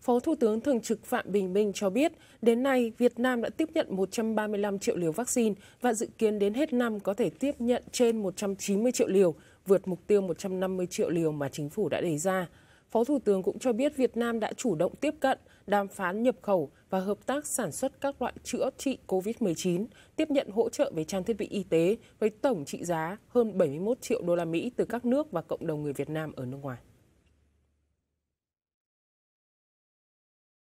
Phó Thủ tướng Thường trực Phạm Bình Minh cho biết, đến nay Việt Nam đã tiếp nhận 135 triệu liều vaccine và dự kiến đến hết năm có thể tiếp nhận trên 190 triệu liều, vượt mục tiêu 150 triệu liều mà chính phủ đã đề ra. Phó Thủ tướng cũng cho biết Việt Nam đã chủ động tiếp cận, đàm phán nhập khẩu và hợp tác sản xuất các loại chữa trị COVID-19, tiếp nhận hỗ trợ về trang thiết bị y tế với tổng trị giá hơn 71 triệu đô la Mỹ từ các nước và cộng đồng người Việt Nam ở nước ngoài.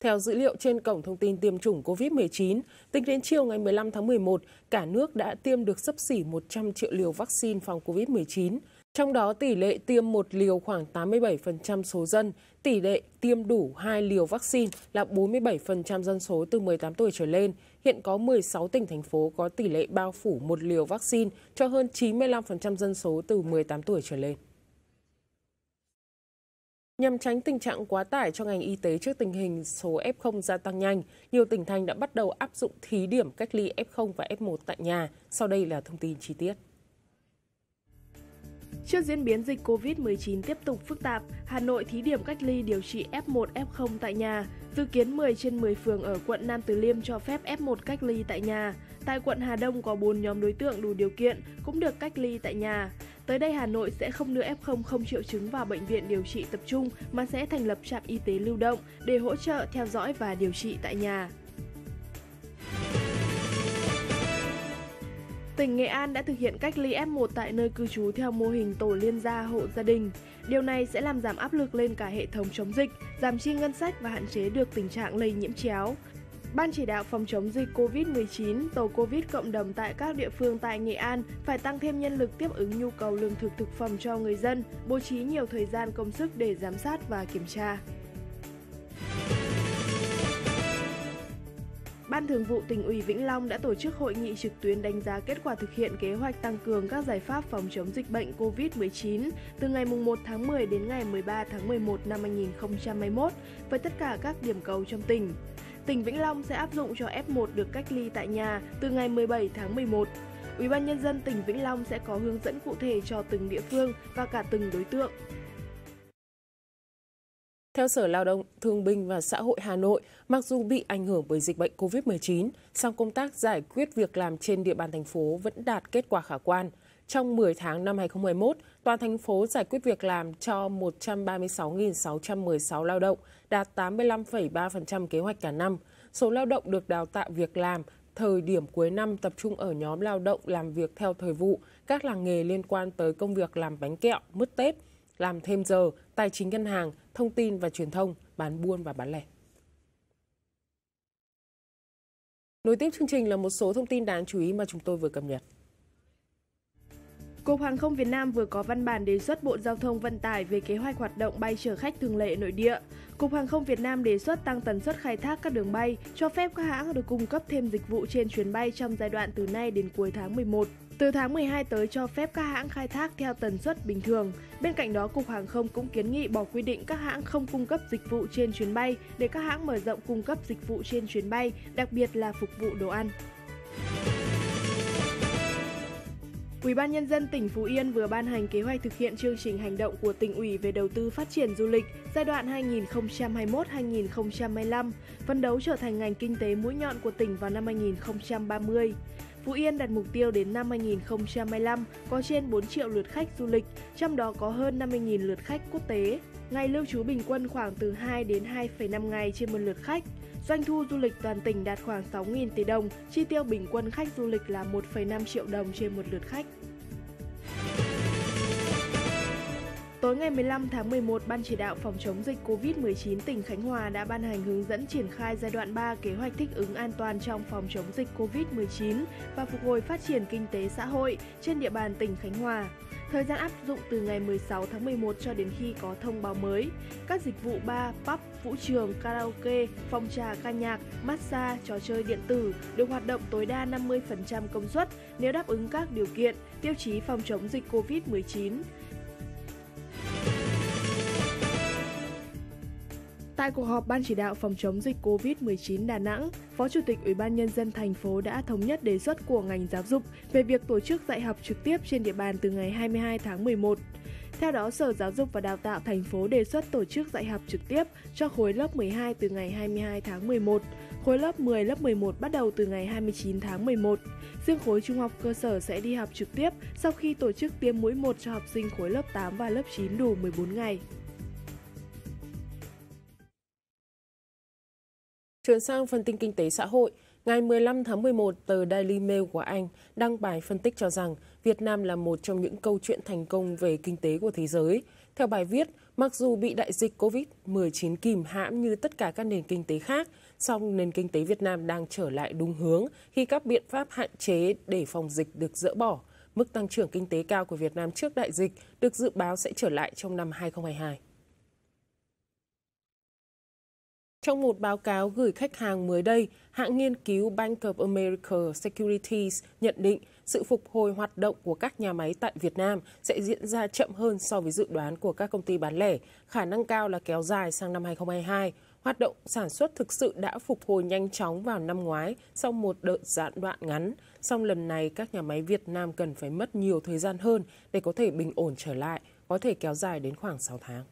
Theo dữ liệu trên cổng thông tin tiêm chủng COVID-19, tính đến chiều ngày 15 tháng 11, cả nước đã tiêm được sấp xỉ 100 triệu liều vaccine phòng COVID-19. Trong đó tỷ lệ tiêm một liều khoảng 87% số dân, tỷ lệ tiêm đủ hai liều vaccine là 47% dân số từ 18 tuổi trở lên. Hiện có 16 tỉnh thành phố có tỷ lệ bao phủ một liều vaccine cho hơn 95% dân số từ 18 tuổi trở lên. Nhằm tránh tình trạng quá tải cho ngành y tế trước tình hình số F0 gia tăng nhanh, nhiều tỉnh thành đã bắt đầu áp dụng thí điểm cách ly F0 và F1 tại nhà. Sau đây là thông tin chi tiết. Trước diễn biến dịch COVID-19 tiếp tục phức tạp, Hà Nội thí điểm cách ly điều trị F1, F0 tại nhà. Dự kiến 10 trên 10 phường ở quận Nam Từ Liêm cho phép F1 cách ly tại nhà. Tại quận Hà Đông có 4 nhóm đối tượng đủ điều kiện cũng được cách ly tại nhà. Tới đây Hà Nội sẽ không đưa F0 không triệu chứng vào bệnh viện điều trị tập trung mà sẽ thành lập trạm y tế lưu động để hỗ trợ theo dõi và điều trị tại nhà. Tỉnh Nghệ An đã thực hiện cách ly F1 tại nơi cư trú theo mô hình tổ liên gia hộ gia đình. Điều này sẽ làm giảm áp lực lên cả hệ thống chống dịch, giảm chi ngân sách và hạn chế được tình trạng lây nhiễm chéo. Ban chỉ đạo phòng chống dịch COVID-19, tổ COVID cộng đồng tại các địa phương tại Nghệ An phải tăng thêm nhân lực tiếp ứng nhu cầu lương thực thực phẩm cho người dân, bố trí nhiều thời gian công sức để giám sát và kiểm tra. Ban Thường vụ tỉnh ủy Vĩnh Long đã tổ chức hội nghị trực tuyến đánh giá kết quả thực hiện kế hoạch tăng cường các giải pháp phòng chống dịch bệnh COVID-19 từ ngày 1 tháng 10 đến ngày 13 tháng 11 năm 2021 với tất cả các điểm cầu trong tỉnh. Tỉnh Vĩnh Long sẽ áp dụng cho F1 được cách ly tại nhà từ ngày 17 tháng 11. Ủy ban nhân dân tỉnh Vĩnh Long sẽ có hướng dẫn cụ thể cho từng địa phương và cả từng đối tượng. Theo Sở Lao động, Thương binh và Xã hội Hà Nội, mặc dù bị ảnh hưởng bởi dịch bệnh COVID-19, song công tác giải quyết việc làm trên địa bàn thành phố vẫn đạt kết quả khả quan. Trong 10 tháng năm 2021, toàn thành phố giải quyết việc làm cho 136.616 lao động, đạt 85,3% kế hoạch cả năm. Số lao động được đào tạo việc làm thời điểm cuối năm tập trung ở nhóm lao động làm việc theo thời vụ, các làng nghề liên quan tới công việc làm bánh kẹo, mứt Tết, làm thêm giờ, tài chính ngân hàng, thông tin và truyền thông, bán buôn và bán lẻ. Nối tiếp chương trình là một số thông tin đáng chú ý mà chúng tôi vừa cập nhật. Cục Hàng không Việt Nam vừa có văn bản đề xuất Bộ Giao thông Vận tải về kế hoạch hoạt động bay chở khách thường lệ nội địa. Cục Hàng không Việt Nam đề xuất tăng tần suất khai thác các đường bay, cho phép các hãng được cung cấp thêm dịch vụ trên chuyến bay trong giai đoạn từ nay đến cuối tháng 11. Từ tháng 12 tới cho phép các hãng khai thác theo tần suất bình thường. Bên cạnh đó, Cục Hàng không cũng kiến nghị bỏ quy định các hãng không cung cấp dịch vụ trên chuyến bay để các hãng mở rộng cung cấp dịch vụ trên chuyến bay, đặc biệt là phục vụ đồ ăn. Ủy ban nhân dân tỉnh Phú Yên vừa ban hành kế hoạch thực hiện chương trình hành động của tỉnh ủy về đầu tư phát triển du lịch giai đoạn 2021-2025, phấn đấu trở thành ngành kinh tế mũi nhọn của tỉnh vào năm 2030. Phú Yên đặt mục tiêu đến năm 2025 có trên 4 triệu lượt khách du lịch, trong đó có hơn 50.000 lượt khách quốc tế. Ngày lưu trú bình quân khoảng từ 2 đến 2,5 ngày trên một lượt khách. Doanh thu du lịch toàn tỉnh đạt khoảng 6.000 tỷ đồng, chi tiêu bình quân khách du lịch là 1,5 triệu đồng trên một lượt khách. Tối ngày 15 tháng 11, Ban chỉ đạo phòng chống dịch COVID-19 tỉnh Khánh Hòa đã ban hành hướng dẫn triển khai giai đoạn 3 kế hoạch thích ứng an toàn trong phòng chống dịch COVID-19 và phục hồi phát triển kinh tế xã hội trên địa bàn tỉnh Khánh Hòa. Thời gian áp dụng từ ngày 16 tháng 11 cho đến khi có thông báo mới. Các dịch vụ bar, pub, vũ trường, karaoke, phòng trà ca nhạc, massage, trò chơi điện tử được hoạt động tối đa 50% công suất nếu đáp ứng các điều kiện, tiêu chí phòng chống dịch COVID-19. Tại cuộc họp Ban chỉ đạo phòng chống dịch COVID-19 Đà Nẵng, Phó Chủ tịch Ủy ban Nhân dân thành phố đã thống nhất đề xuất của ngành giáo dục về việc tổ chức dạy học trực tiếp trên địa bàn từ ngày 22 tháng 11. Theo đó, Sở Giáo dục và Đào tạo thành phố đề xuất tổ chức dạy học trực tiếp cho khối lớp 12 từ ngày 22 tháng 11, khối lớp 10, lớp 11 bắt đầu từ ngày 29 tháng 11. Riêng khối trung học cơ sở sẽ đi học trực tiếp sau khi tổ chức tiêm mũi 1 cho học sinh khối lớp 8 và lớp 9 đủ 14 ngày. Chuyển sang phần tin kinh tế xã hội, ngày 15 tháng 11, tờ Daily Mail của Anh đăng bài phân tích cho rằng Việt Nam là một trong những câu chuyện thành công về kinh tế của thế giới. Theo bài viết, mặc dù bị đại dịch COVID-19 kìm hãm như tất cả các nền kinh tế khác, song nền kinh tế Việt Nam đang trở lại đúng hướng khi các biện pháp hạn chế để phòng dịch được dỡ bỏ. Mức tăng trưởng kinh tế cao của Việt Nam trước đại dịch được dự báo sẽ trở lại trong năm 2022. Trong một báo cáo gửi khách hàng mới đây, hãng nghiên cứu Bank of America Securities nhận định sự phục hồi hoạt động của các nhà máy tại Việt Nam sẽ diễn ra chậm hơn so với dự đoán của các công ty bán lẻ, khả năng cao là kéo dài sang năm 2022. Hoạt động sản xuất thực sự đã phục hồi nhanh chóng vào năm ngoái sau một đợt gián đoạn ngắn. Song lần này các nhà máy Việt Nam cần phải mất nhiều thời gian hơn để có thể bình ổn trở lại, có thể kéo dài đến khoảng 6 tháng.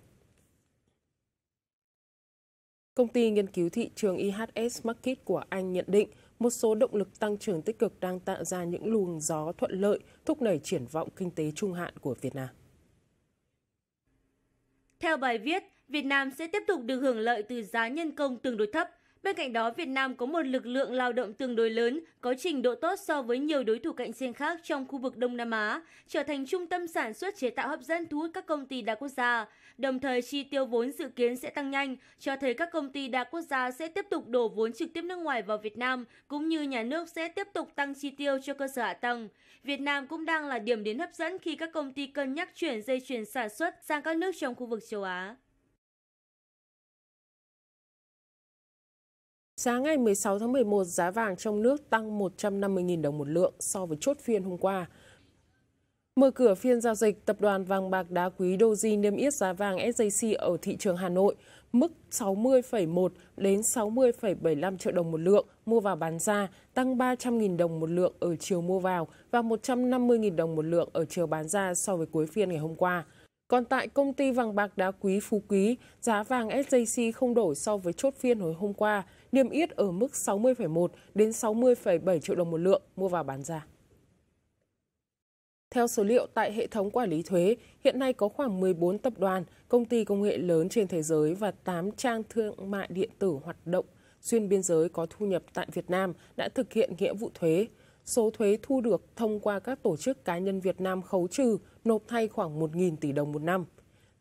Công ty nghiên cứu thị trường IHS Markit của Anh nhận định một số động lực tăng trưởng tích cực đang tạo ra những luồng gió thuận lợi thúc đẩy triển vọng kinh tế trung hạn của Việt Nam. Theo bài viết, Việt Nam sẽ tiếp tục được hưởng lợi từ giá nhân công tương đối thấp. Bên cạnh đó, Việt Nam có một lực lượng lao động tương đối lớn, có trình độ tốt so với nhiều đối thủ cạnh tranh khác trong khu vực Đông Nam Á, trở thành trung tâm sản xuất chế tạo hấp dẫn thu hút các công ty đa quốc gia. Đồng thời, chi tiêu vốn dự kiến sẽ tăng nhanh, cho thấy các công ty đa quốc gia sẽ tiếp tục đổ vốn trực tiếp nước ngoài vào Việt Nam, cũng như nhà nước sẽ tiếp tục tăng chi tiêu cho cơ sở hạ tầng. Việt Nam cũng đang là điểm đến hấp dẫn khi các công ty cân nhắc chuyển dây chuyển sản xuất sang các nước trong khu vực châu Á. Sáng ngày 16 tháng 11, giá vàng trong nước tăng 150.000 đồng một lượng so với chốt phiên hôm qua. Mở cửa phiên giao dịch, tập đoàn vàng bạc đá quý Doji niêm yết giá vàng SJC ở thị trường Hà Nội mức 60,1 đến 60,75 triệu đồng một lượng mua vào bán ra, tăng 300.000 đồng một lượng ở chiều mua vào và 150.000 đồng một lượng ở chiều bán ra so với cuối phiên ngày hôm qua. Còn tại công ty vàng bạc đá quý Phú Quý, giá vàng SJC không đổi so với chốt phiên hồi hôm qua, niêm yết ở mức 60,1 đến 60,7 triệu đồng một lượng mua vào bán ra. Theo số liệu tại hệ thống quản lý thuế, hiện nay có khoảng 14 tập đoàn, công ty công nghệ lớn trên thế giới và 8 trang thương mại điện tử hoạt động xuyên biên giới có thu nhập tại Việt Nam đã thực hiện nghĩa vụ thuế. Số thuế thu được thông qua các tổ chức cá nhân Việt Nam khấu trừ, nộp thay khoảng 1.000 tỷ đồng một năm.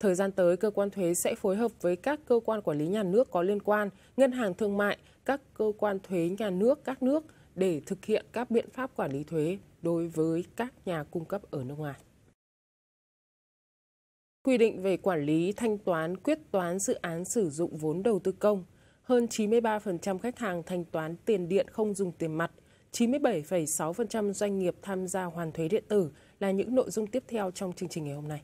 Thời gian tới, cơ quan thuế sẽ phối hợp với các cơ quan quản lý nhà nước có liên quan, ngân hàng thương mại, các cơ quan thuế nhà nước các nước để thực hiện các biện pháp quản lý thuế đối với các nhà cung cấp ở nước ngoài. Quy định về quản lý thanh toán quyết toán dự án sử dụng vốn đầu tư công, hơn 93% khách hàng thanh toán tiền điện không dùng tiền mặt, 97,6% doanh nghiệp tham gia hoàn thuế điện tử là những nội dung tiếp theo trong chương trình ngày hôm nay.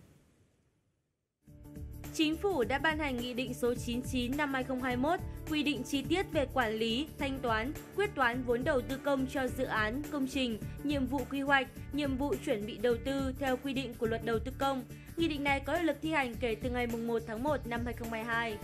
Chính phủ đã ban hành Nghị định số 99 năm 2021 quy định chi tiết về quản lý, thanh toán, quyết toán vốn đầu tư công cho dự án, công trình, nhiệm vụ quy hoạch, nhiệm vụ chuẩn bị đầu tư theo quy định của luật đầu tư công. Nghị định này có hiệu lực thi hành kể từ ngày 1 tháng 1 năm 2022.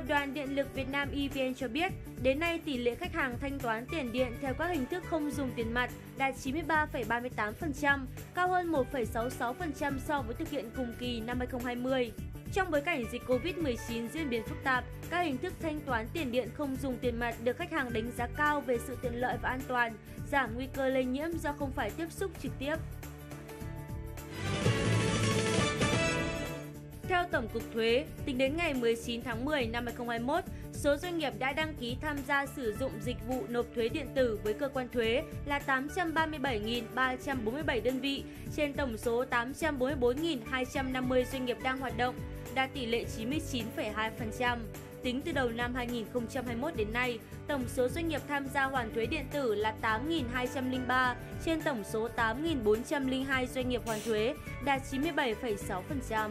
Tập đoàn Điện lực Việt Nam EVN cho biết, đến nay tỷ lệ khách hàng thanh toán tiền điện theo các hình thức không dùng tiền mặt đạt 93,38%, cao hơn 1,66% so với thực hiện cùng kỳ năm 2020. Trong bối cảnh dịch Covid-19 diễn biến phức tạp, các hình thức thanh toán tiền điện không dùng tiền mặt được khách hàng đánh giá cao về sự tiện lợi và an toàn, giảm nguy cơ lây nhiễm do không phải tiếp xúc trực tiếp. Theo Tổng cục Thuế, tính đến ngày 19 tháng 10 năm 2021, số doanh nghiệp đã đăng ký tham gia sử dụng dịch vụ nộp thuế điện tử với cơ quan thuế là 837.347 đơn vị trên tổng số 844.250 doanh nghiệp đang hoạt động, đạt tỷ lệ 99,2%. Tính từ đầu năm 2021 đến nay, tổng số doanh nghiệp tham gia hoàn thuế điện tử là 8.203 trên tổng số 8.402 doanh nghiệp hoàn thuế, đạt 97,6%.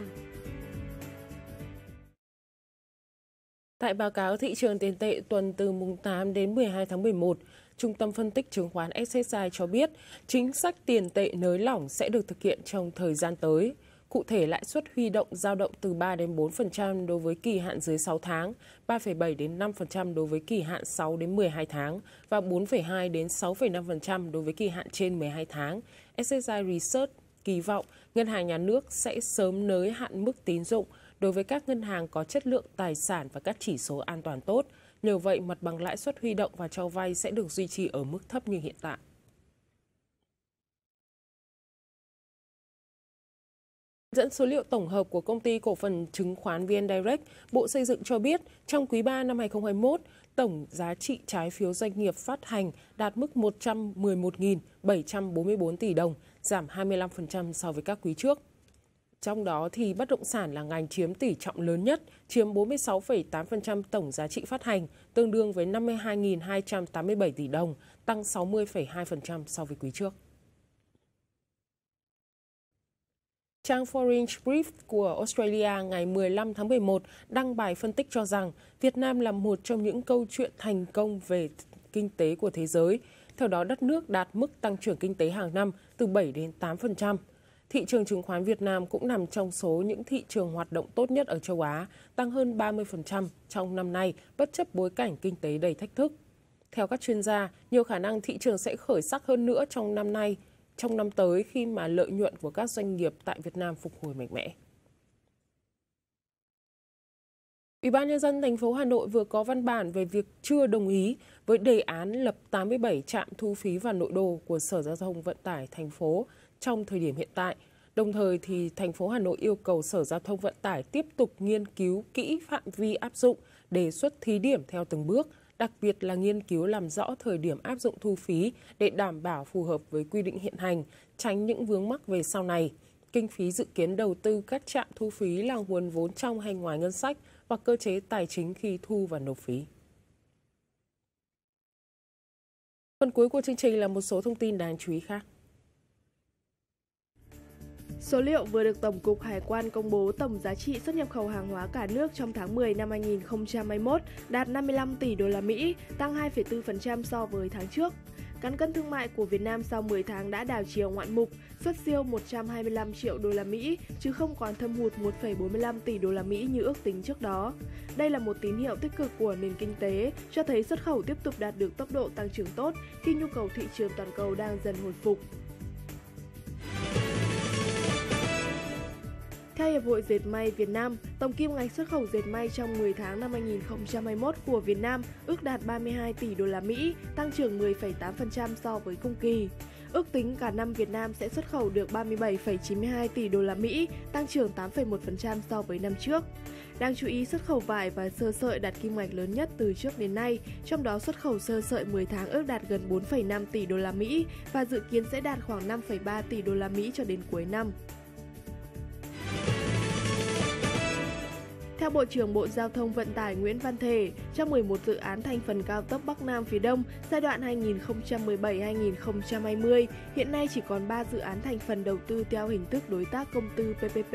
Tại báo cáo thị trường tiền tệ tuần từ mùng 8 đến 12 tháng 11, Trung tâm phân tích chứng khoán SSI cho biết chính sách tiền tệ nới lỏng sẽ được thực hiện trong thời gian tới. Cụ thể, lãi suất huy động giao động từ 3 đến 4% đối với kỳ hạn dưới 6 tháng, 3,7 đến 5% đối với kỳ hạn 6 đến 12 tháng và 4,2 đến 6,5% đối với kỳ hạn trên 12 tháng. SSI Research kỳ vọng ngân hàng nhà nước sẽ sớm nới hạn mức tín dụng đối với các ngân hàng có chất lượng tài sản và các chỉ số an toàn tốt. Nhờ vậy, mặt bằng lãi suất huy động và cho vay sẽ được duy trì ở mức thấp như hiện tại. Dẫn số liệu tổng hợp của công ty cổ phần chứng khoán VN Direct, Bộ Xây dựng cho biết trong quý 3 năm 2021, tổng giá trị trái phiếu doanh nghiệp phát hành đạt mức 111.744 tỷ đồng, giảm 25% so với các quý trước. Trong đó thì bất động sản là ngành chiếm tỷ trọng lớn nhất, chiếm 46,8% tổng giá trị phát hành, tương đương với 52.287 tỷ đồng, tăng 60,2% so với quý trước. Trang Foreign Brief của Australia ngày 15 tháng 11 đăng bài phân tích cho rằng Việt Nam là một trong những câu chuyện thành công về kinh tế của thế giới. Theo đó, đất nước đạt mức tăng trưởng kinh tế hàng năm từ 7 đến 8%. Thị trường chứng khoán Việt Nam cũng nằm trong số những thị trường hoạt động tốt nhất ở châu Á, tăng hơn 30% trong năm nay, bất chấp bối cảnh kinh tế đầy thách thức. Theo các chuyên gia, nhiều khả năng thị trường sẽ khởi sắc hơn nữa trong năm nay – trong năm tới khi mà lợi nhuận của các doanh nghiệp tại Việt Nam phục hồi mạnh mẽ. Ủy ban nhân dân thành phố Hà Nội vừa có văn bản về việc chưa đồng ý với đề án lập 87 trạm thu phí vào nội đô của Sở Giao thông Vận tải thành phố trong thời điểm hiện tại. Đồng thời thì thành phố Hà Nội yêu cầu Sở Giao thông Vận tải tiếp tục nghiên cứu kỹ phạm vi áp dụng, đề xuất thí điểm theo từng bước đặc biệt là nghiên cứu làm rõ thời điểm áp dụng thu phí để đảm bảo phù hợp với quy định hiện hành, tránh những vướng mắc về sau này. Kinh phí dự kiến đầu tư các trạm thu phí là nguồn vốn trong hay ngoài ngân sách và cơ chế tài chính khi thu và nộp phí. Phần cuối của chương trình là một số thông tin đáng chú ý khác. Số liệu vừa được Tổng cục Hải quan công bố tổng giá trị xuất nhập khẩu hàng hóa cả nước trong tháng 10 năm 2021 đạt 55 tỷ đô la Mỹ, tăng 2,4% so với tháng trước. Cán cân thương mại của Việt Nam sau 10 tháng đã đảo chiều ngoạn mục, xuất siêu 125 triệu đô la Mỹ chứ không còn thâm hụt 1,45 tỷ đô la Mỹ như ước tính trước đó. Đây là một tín hiệu tích cực của nền kinh tế, cho thấy xuất khẩu tiếp tục đạt được tốc độ tăng trưởng tốt khi nhu cầu thị trường toàn cầu đang dần hồi phục. Theo Hiệp hội Dệt may Việt Nam, tổng kim ngạch xuất khẩu dệt may trong 10 tháng năm 2021 của Việt Nam ước đạt 32 tỷ đô la Mỹ, tăng trưởng 10,8% so với cùng kỳ. Ước tính cả năm Việt Nam sẽ xuất khẩu được 37,92 tỷ đô la Mỹ, tăng trưởng 8,1% so với năm trước. Đáng chú ý xuất khẩu vải và sơ sợi đạt kim ngạch lớn nhất từ trước đến nay, trong đó xuất khẩu sơ sợi 10 tháng ước đạt gần 4,5 tỷ đô la Mỹ và dự kiến sẽ đạt khoảng 5,3 tỷ đô la Mỹ cho đến cuối năm. Theo Bộ trưởng Bộ Giao thông Vận tải Nguyễn Văn Thể, trong 11 dự án thành phần cao tốc Bắc Nam phía Đông giai đoạn 2017-2020, hiện nay chỉ còn 3 dự án thành phần đầu tư theo hình thức đối tác công tư PPP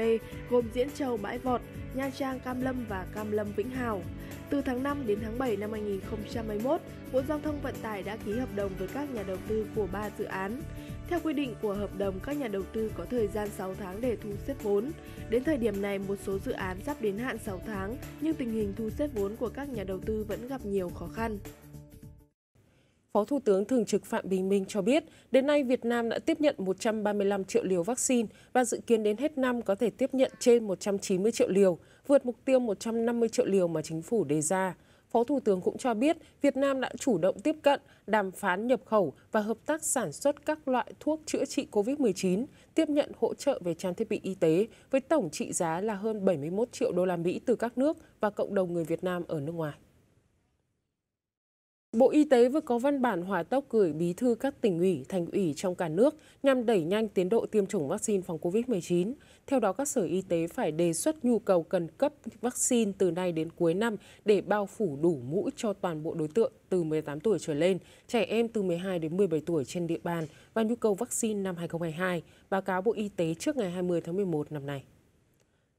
gồm Diễn Châu Bãi Vọt, Nha Trang Cam Lâm và Cam Lâm Vĩnh Hảo. Từ tháng 5 đến tháng 7 năm 2021, Bộ Giao thông Vận tải đã ký hợp đồng với các nhà đầu tư của 3 dự án. Theo quy định của hợp đồng, các nhà đầu tư có thời gian 6 tháng để thu xếp vốn. Đến thời điểm này, một số dự án sắp đến hạn 6 tháng, nhưng tình hình thu xếp vốn của các nhà đầu tư vẫn gặp nhiều khó khăn. Phó Thủ tướng Thường trực Phạm Bình Minh cho biết, đến nay Việt Nam đã tiếp nhận 135 triệu liều vaccine và dự kiến đến hết năm có thể tiếp nhận trên 190 triệu liều, vượt mục tiêu 150 triệu liều mà chính phủ đề ra. Phó Thủ tướng cũng cho biết Việt Nam đã chủ động tiếp cận, đàm phán nhập khẩu và hợp tác sản xuất các loại thuốc chữa trị COVID-19, tiếp nhận hỗ trợ về trang thiết bị y tế với tổng trị giá là hơn 71 triệu đô la Mỹ từ các nước và cộng đồng người Việt Nam ở nước ngoài. Bộ Y tế vừa có văn bản hỏa tốc gửi bí thư các tỉnh ủy, thành ủy trong cả nước nhằm đẩy nhanh tiến độ tiêm chủng vaccine phòng COVID-19. Theo đó, các sở y tế phải đề xuất nhu cầu cần cấp vaccine từ nay đến cuối năm để bao phủ đủ mũi cho toàn bộ đối tượng từ 18 tuổi trở lên, trẻ em từ 12 đến 17 tuổi trên địa bàn và nhu cầu vaccine năm 2022, báo cáo Bộ Y tế trước ngày 20 tháng 11 năm nay.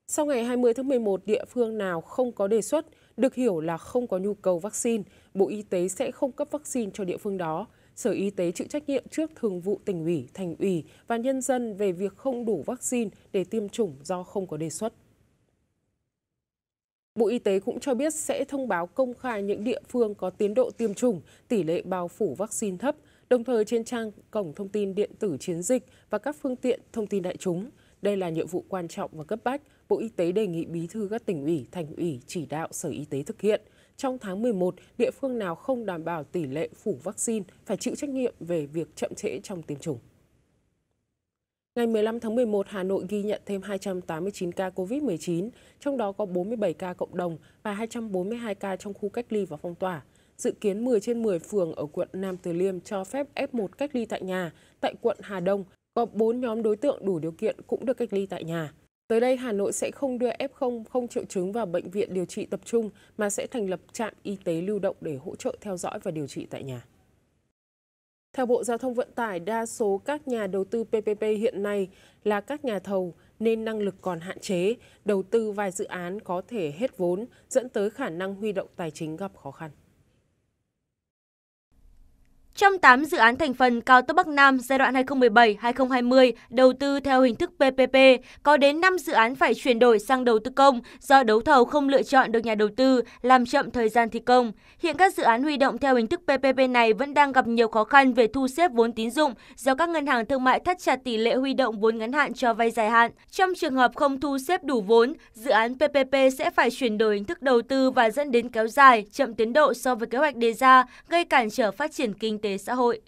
Sau ngày 20 tháng 11, địa phương nào không có đề xuất, được hiểu là không có nhu cầu vaccine, Bộ Y tế sẽ không cấp vaccine cho địa phương đó. Sở Y tế chịu trách nhiệm trước Thường vụ tỉnh ủy, thành ủy và nhân dân về việc không đủ vaccine để tiêm chủng do không có đề xuất. Bộ Y tế cũng cho biết sẽ thông báo công khai những địa phương có tiến độ tiêm chủng, tỷ lệ bao phủ vaccine thấp, đồng thời trên trang cổng thông tin điện tử chiến dịch và các phương tiện thông tin đại chúng. Đây là nhiệm vụ quan trọng và cấp bách, Bộ Y tế đề nghị bí thư các tỉnh ủy, thành ủy chỉ đạo Sở Y tế thực hiện. Trong tháng 11, địa phương nào không đảm bảo tỷ lệ phủ vaccine phải chịu trách nhiệm về việc chậm trễ trong tiêm chủng. Ngày 15 tháng 11, Hà Nội ghi nhận thêm 289 ca COVID-19, trong đó có 47 ca cộng đồng và 242 ca trong khu cách ly và phong tỏa. Dự kiến 10 trên 10 phường ở quận Nam Từ Liêm cho phép F1 cách ly tại nhà. Tại quận Hà Đông, có 4 nhóm đối tượng đủ điều kiện cũng được cách ly tại nhà. Tới đây, Hà Nội sẽ không đưa F0 không triệu chứng vào bệnh viện điều trị tập trung mà sẽ thành lập trạm y tế lưu động để hỗ trợ theo dõi và điều trị tại nhà. Theo Bộ Giao thông Vận tải, đa số các nhà đầu tư PPP hiện nay là các nhà thầu nên năng lực còn hạn chế, đầu tư vài dự án có thể hết vốn, dẫn tới khả năng huy động tài chính gặp khó khăn. Trong 8 dự án thành phần cao tốc Bắc Nam giai đoạn 2017-2020 đầu tư theo hình thức PPP, có đến 5 dự án phải chuyển đổi sang đầu tư công do đấu thầu không lựa chọn được nhà đầu tư, làm chậm thời gian thi công. Hiện các dự án huy động theo hình thức PPP này vẫn đang gặp nhiều khó khăn về thu xếp vốn tín dụng do các ngân hàng thương mại thắt chặt tỷ lệ huy động vốn ngắn hạn cho vay dài hạn. Trong trường hợp không thu xếp đủ vốn, dự án PPP sẽ phải chuyển đổi hình thức đầu tư và dẫn đến kéo dài, chậm tiến độ so với kế hoạch đề ra, gây cản trở phát triển kinh tế tế xã hội.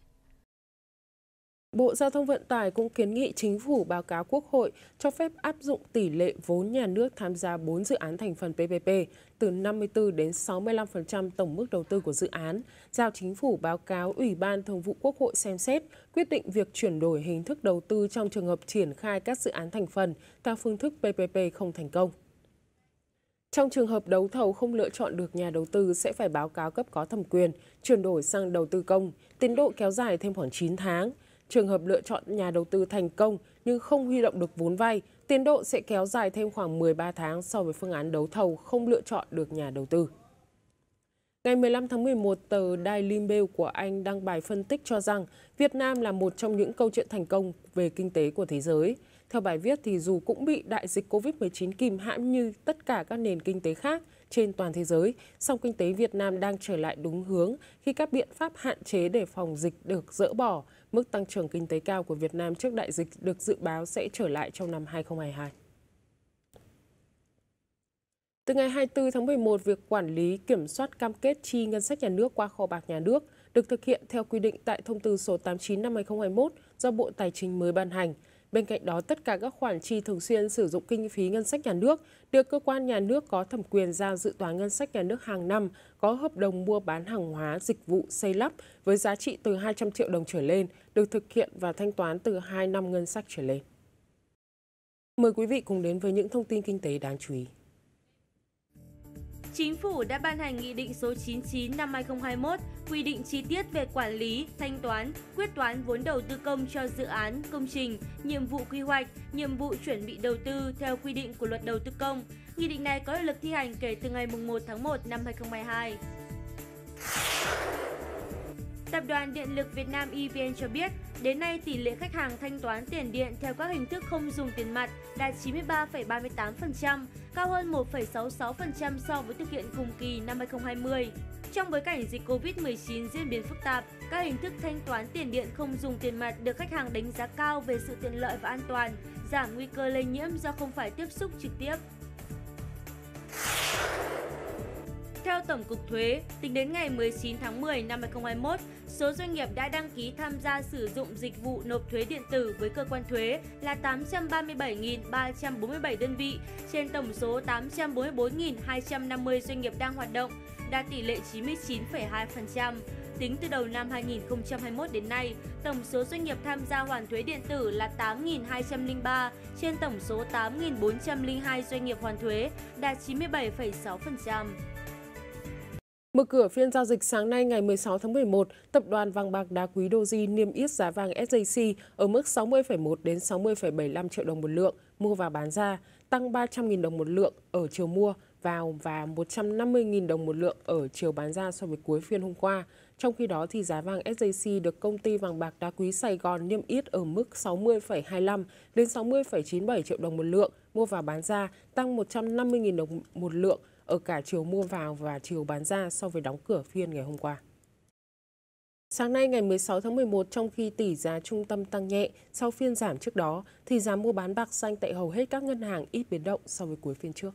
Bộ Giao thông Vận tải cũng kiến nghị chính phủ báo cáo Quốc hội cho phép áp dụng tỷ lệ vốn nhà nước tham gia 4 dự án thành phần PPP từ 54 đến 65% tổng mức đầu tư của dự án, giao chính phủ báo cáo Ủy ban Thường vụ Quốc hội xem xét quyết định việc chuyển đổi hình thức đầu tư trong trường hợp triển khai các dự án thành phần theo phương thức PPP không thành công. Trong trường hợp đấu thầu không lựa chọn được nhà đầu tư sẽ phải báo cáo cấp có thẩm quyền, chuyển đổi sang đầu tư công, tiến độ kéo dài thêm khoảng 9 tháng. Trường hợp lựa chọn nhà đầu tư thành công nhưng không huy động được vốn vay, tiến độ sẽ kéo dài thêm khoảng 13 tháng so với phương án đấu thầu không lựa chọn được nhà đầu tư. Ngày 15 tháng 11, tờ Daily Mail của Anh đăng bài phân tích cho rằng Việt Nam là một trong những câu chuyện thành công về kinh tế của thế giới. Theo bài viết thì dù cũng bị đại dịch COVID-19 kìm hãm như tất cả các nền kinh tế khác trên toàn thế giới, song kinh tế Việt Nam đang trở lại đúng hướng khi các biện pháp hạn chế để phòng dịch được dỡ bỏ. Mức tăng trưởng kinh tế cao của Việt Nam trước đại dịch được dự báo sẽ trở lại trong năm 2022. Từ ngày 24 tháng 11, việc quản lý kiểm soát cam kết chi ngân sách nhà nước qua kho bạc nhà nước được thực hiện theo quy định tại thông tư số 89 năm 2021 do Bộ Tài chính mới ban hành. Bên cạnh đó, tất cả các khoản chi thường xuyên sử dụng kinh phí ngân sách nhà nước được cơ quan nhà nước có thẩm quyền giao dự toán ngân sách nhà nước hàng năm có hợp đồng mua bán hàng hóa, dịch vụ, xây lắp với giá trị từ 200 triệu đồng trở lên được thực hiện và thanh toán từ 2 năm ngân sách trở lên. Mời quý vị cùng đến với những thông tin kinh tế đáng chú ý. Chính phủ đã ban hành Nghị định số 99 năm 2021 quy định chi tiết về quản lý, thanh toán, quyết toán vốn đầu tư công cho dự án, công trình, nhiệm vụ quy hoạch, nhiệm vụ chuẩn bị đầu tư theo quy định của Luật Đầu tư công. Nghị định này có hiệu lực thi hành kể từ ngày 1 tháng 1 năm 2022. Tập đoàn Điện lực Việt Nam EVN cho biết, đến nay tỷ lệ khách hàng thanh toán tiền điện theo các hình thức không dùng tiền mặt đạt 93,38%, cao hơn 1,66% so với thực hiện cùng kỳ năm 2020. Trong bối cảnh dịch Covid-19 diễn biến phức tạp, các hình thức thanh toán tiền điện không dùng tiền mặt được khách hàng đánh giá cao về sự tiện lợi và an toàn, giảm nguy cơ lây nhiễm do không phải tiếp xúc trực tiếp. Theo Tổng cục Thuế, tính đến ngày 19 tháng 10 năm 2021, số doanh nghiệp đã đăng ký tham gia sử dụng dịch vụ nộp thuế điện tử với cơ quan thuế là 837.347 đơn vị trên tổng số 844.250 doanh nghiệp đang hoạt động, đạt tỷ lệ 99,2%. Tính từ đầu năm 2021 đến nay, tổng số doanh nghiệp tham gia hoàn thuế điện tử là 8.203 trên tổng số 8.402 doanh nghiệp hoàn thuế, đạt 97,6%. Mở cửa phiên giao dịch sáng nay ngày 16 tháng 11, tập đoàn vàng bạc đá quý Doji niêm yết giá vàng SJC ở mức 60,1 đến 60,75 triệu đồng một lượng mua và bán ra, tăng 300.000 đồng một lượng ở chiều mua vào và 150.000 đồng một lượng ở chiều bán ra so với cuối phiên hôm qua. Trong khi đó, thì giá vàng SJC được công ty vàng bạc đá quý Sài Gòn niêm yết ở mức 60,25 đến 60,97 triệu đồng một lượng, mua vào bán ra tăng 150.000 đồng một lượng ở cả chiều mua vào và chiều bán ra so với đóng cửa phiên ngày hôm qua. Sáng nay ngày 16 tháng 11, trong khi tỷ giá trung tâm tăng nhẹ sau phiên giảm trước đó, thì giá mua bán bạc xanh tại hầu hết các ngân hàng ít biến động so với cuối phiên trước.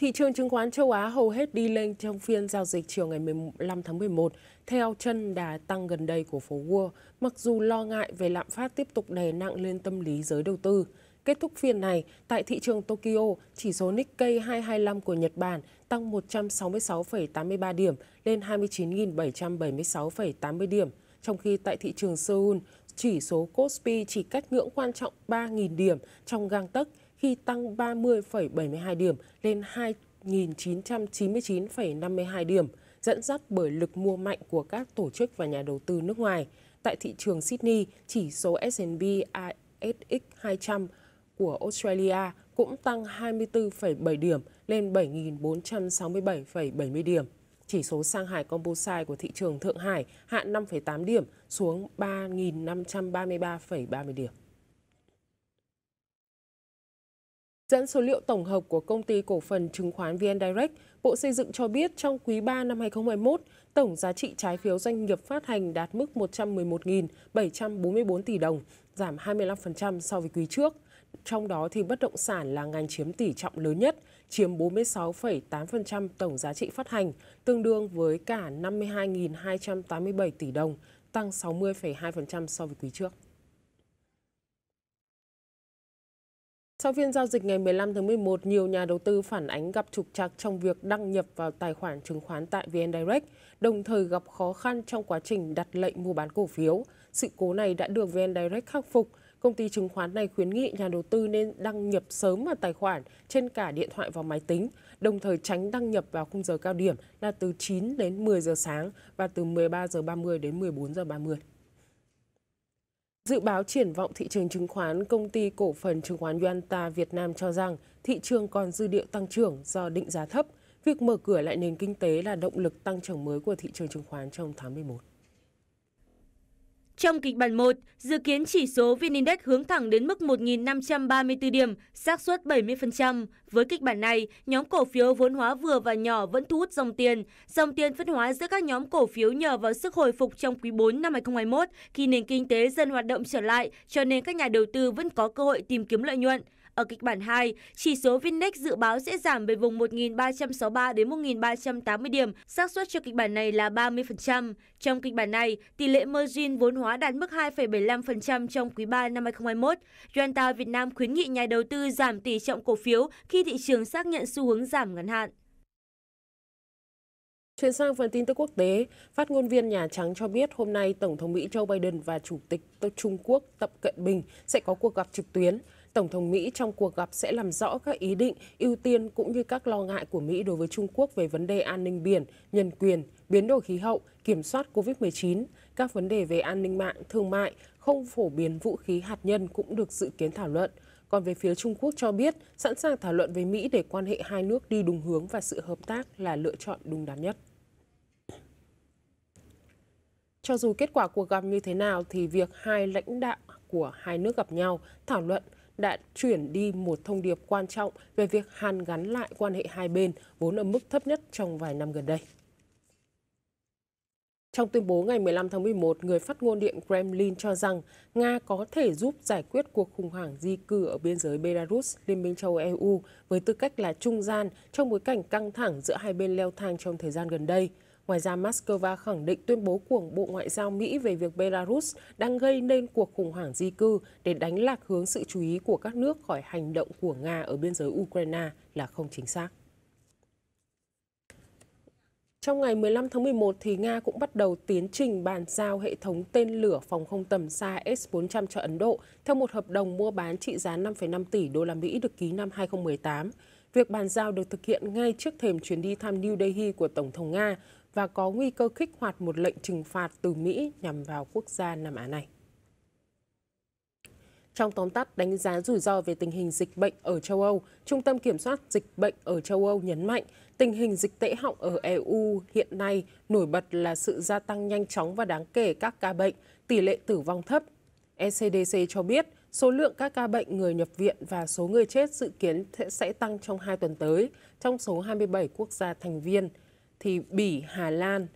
Thị trường chứng khoán châu Á hầu hết đi lên trong phiên giao dịch chiều ngày 15 tháng 11 theo chân đà tăng gần đây của phố Wall, mặc dù lo ngại về lạm phát tiếp tục đè nặng lên tâm lý giới đầu tư. Kết thúc phiên này, tại thị trường Tokyo, chỉ số Nikkei 225 của Nhật Bản tăng 166,83 điểm lên 29.776,80 điểm, trong khi tại thị trường Seoul, chỉ số Kospi chỉ cách ngưỡng quan trọng 3.000 điểm trong gang tấc khi tăng 30,72 điểm lên 2.999,52 điểm, dẫn dắt bởi lực mua mạnh của các tổ chức và nhà đầu tư nước ngoài. Tại thị trường Sydney, chỉ số S&P ASX 200 của Australia cũng tăng 24,7 điểm lên 7.467,70 điểm. Chỉ số Shanghai Composite của thị trường Thượng Hải hạ 5,8 điểm xuống 3.533,30 điểm. Dẫn số liệu tổng hợp của công ty cổ phần chứng khoán VN Direct, Bộ Xây dựng cho biết trong quý 3 năm 2021, tổng giá trị trái phiếu doanh nghiệp phát hành đạt mức 111.744 tỷ đồng, giảm 25% so với quý trước. Trong đó thì bất động sản là ngành chiếm tỷ trọng lớn nhất, chiếm 46,8% tổng giá trị phát hành, tương đương với cả 52.287 tỷ đồng, tăng 60,2% so với quý trước. Sau phiên giao dịch ngày 15 tháng 11, nhiều nhà đầu tư phản ánh gặp trục trặc trong việc đăng nhập vào tài khoản chứng khoán tại VN Direct, đồng thời gặp khó khăn trong quá trình đặt lệnh mua bán cổ phiếu. Sự cố này đã được VN Direct khắc phục. Công ty chứng khoán này khuyến nghị nhà đầu tư nên đăng nhập sớm vào tài khoản trên cả điện thoại và máy tính, đồng thời tránh đăng nhập vào khung giờ cao điểm là từ 9 đến 10 giờ sáng và từ 13 giờ 30 đến 14 giờ 30. Dự báo triển vọng thị trường chứng khoán, công ty cổ phần chứng khoán Yuanta Việt Nam cho rằng thị trường còn dư địa tăng trưởng do định giá thấp. Việc mở cửa lại nền kinh tế là động lực tăng trưởng mới của thị trường chứng khoán trong tháng 11. Trong kịch bản 1, dự kiến chỉ số VN Index hướng thẳng đến mức 1.534 điểm, xác suất 70%. Với kịch bản này, nhóm cổ phiếu vốn hóa vừa và nhỏ vẫn thu hút dòng tiền. Dòng tiền phân hóa giữa các nhóm cổ phiếu nhờ vào sức hồi phục trong quý 4 năm 2021 khi nền kinh tế dần hoạt động trở lại, cho nên các nhà đầu tư vẫn có cơ hội tìm kiếm lợi nhuận. Ở kịch bản 2, chỉ số VN-Index dự báo sẽ giảm về vùng 1.363 đến 1.380 điểm, xác suất cho kịch bản này là 30%. Trong kịch bản này, tỷ lệ margin vốn hóa đạt mức 2,75% trong quý 3 năm 2021. Yuanta Việt Nam khuyến nghị nhà đầu tư giảm tỷ trọng cổ phiếu khi thị trường xác nhận xu hướng giảm ngắn hạn. Chuyển sang phần tin tức quốc tế, phát ngôn viên Nhà Trắng cho biết hôm nay Tổng thống Mỹ Joe Biden và Chủ tịch Trung Quốc Tập Cận Bình sẽ có cuộc gặp trực tuyến. Tổng thống Mỹ trong cuộc gặp sẽ làm rõ các ý định, ưu tiên cũng như các lo ngại của Mỹ đối với Trung Quốc về vấn đề an ninh biển, nhân quyền, biến đổi khí hậu, kiểm soát COVID-19, các vấn đề về an ninh mạng, thương mại, không phổ biến vũ khí hạt nhân cũng được dự kiến thảo luận. Còn về phía Trung Quốc cho biết sẵn sàng thảo luận với Mỹ để quan hệ hai nước đi đúng hướng và sự hợp tác là lựa chọn đúng đắn nhất. Cho dù kết quả cuộc gặp như thế nào thì việc hai lãnh đạo của hai nước gặp nhau thảo luận đã chuyển đi một thông điệp quan trọng về việc hàn gắn lại quan hệ hai bên vốn ở mức thấp nhất trong vài năm gần đây. Trong tuyên bố ngày 15 tháng 11, người phát ngôn điện Kremlin cho rằng Nga có thể giúp giải quyết cuộc khủng hoảng di cư ở biên giới Belarus, Liên minh châu EU với tư cách là trung gian trong bối cảnh căng thẳng giữa hai bên leo thang trong thời gian gần đây. Ngoài ra, Moscow khẳng định tuyên bố của Bộ Ngoại giao Mỹ về việc Belarus đang gây nên cuộc khủng hoảng di cư để đánh lạc hướng sự chú ý của các nước khỏi hành động của Nga ở biên giới Ukraine là không chính xác. Trong ngày 15 tháng 11, thì Nga cũng bắt đầu tiến trình bàn giao hệ thống tên lửa phòng không tầm xa S-400 cho Ấn Độ theo một hợp đồng mua bán trị giá 5,5 tỷ đô la Mỹ được ký năm 2018. Việc bàn giao được thực hiện ngay trước thềm chuyến đi thăm New Delhi của Tổng thống Nga và có nguy cơ kích hoạt một lệnh trừng phạt từ Mỹ nhằm vào quốc gia Nam Á này. Trong tóm tắt đánh giá rủi ro về tình hình dịch bệnh ở châu Âu, Trung tâm Kiểm soát Dịch bệnh ở châu Âu nhấn mạnh tình hình dịch tễ họng ở EU hiện nay nổi bật là sự gia tăng nhanh chóng và đáng kể các ca bệnh, tỷ lệ tử vong thấp. ECDC cho biết số lượng các ca bệnh người nhập viện và số người chết dự kiến sẽ tăng trong hai tuần tới. Trong số 27 quốc gia thành viên, thì Bỉ, Hà Lan,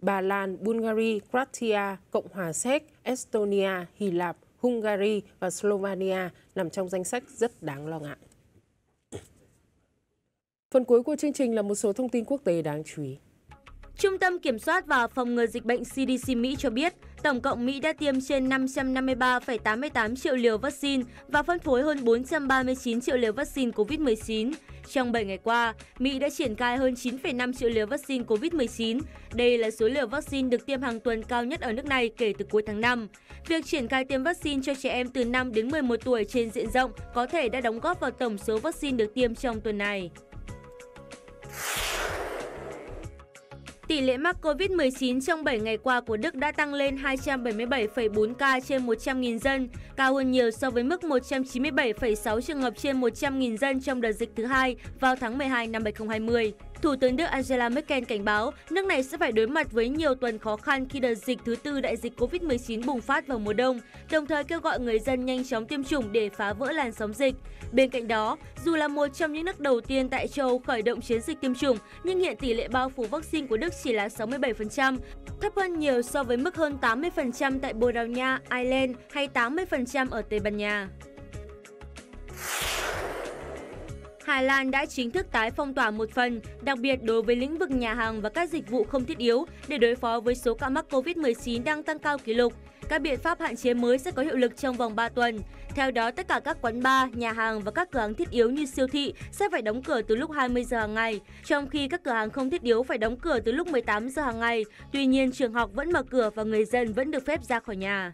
Ba Lan, Bulgaria, Croatia, Cộng hòa Séc, Estonia, Hy Lạp, Hungary và Slovenia nằm trong danh sách rất đáng lo ngại. Phần cuối của chương trình là một số thông tin quốc tế đáng chú ý. Trung tâm Kiểm soát và Phòng ngừa Dịch bệnh CDC Mỹ cho biết, tổng cộng Mỹ đã tiêm trên 553,88 triệu liều vaccine và phân phối hơn 439 triệu liều vaccine COVID-19. Trong 7 ngày qua, Mỹ đã triển khai hơn 9,5 triệu liều vaccine COVID-19. Đây là số liều vaccine được tiêm hàng tuần cao nhất ở nước này kể từ cuối tháng 5. Việc triển khai tiêm vaccine cho trẻ em từ 5 đến 11 tuổi trên diện rộng có thể đã đóng góp vào tổng số vaccine được tiêm trong tuần này. Tỷ lệ mắc COVID-19 trong 7 ngày qua của Đức đã tăng lên 277,4 ca trên 100.000 dân, cao hơn nhiều so với mức 197,6 trường hợp trên 100.000 dân trong đợt dịch thứ hai vào tháng 12 năm 2020. Thủ tướng Đức Angela Merkel cảnh báo nước này sẽ phải đối mặt với nhiều tuần khó khăn khi đợt dịch thứ tư đại dịch COVID-19 bùng phát vào mùa đông, đồng thời kêu gọi người dân nhanh chóng tiêm chủng để phá vỡ làn sóng dịch. Bên cạnh đó, dù là một trong những nước đầu tiên tại châu khởi động chiến dịch tiêm chủng, nhưng hiện tỷ lệ bao phủ vaccine của Đức chỉ là 67%, thấp hơn nhiều so với mức hơn 80% tại Bồ Đào Nha, Ireland hay 80% ở Tây Ban Nha. Hà Lan đã chính thức tái phong tỏa một phần, đặc biệt đối với lĩnh vực nhà hàng và các dịch vụ không thiết yếu để đối phó với số ca mắc COVID-19 đang tăng cao kỷ lục. Các biện pháp hạn chế mới sẽ có hiệu lực trong vòng 3 tuần. Theo đó, tất cả các quán bar, nhà hàng và các cửa hàng thiết yếu như siêu thị sẽ phải đóng cửa từ lúc 20 giờ hàng ngày, trong khi các cửa hàng không thiết yếu phải đóng cửa từ lúc 18 giờ hàng ngày. Tuy nhiên, trường học vẫn mở cửa và người dân vẫn được phép ra khỏi nhà.